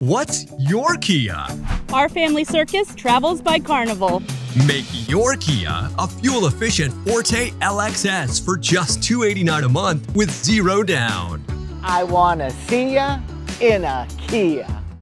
What's your Kia? Our family circus travels by Carnival. Make your Kia a fuel efficient Forte LXS for just $289 a month with zero down. I want to see ya in a Kia.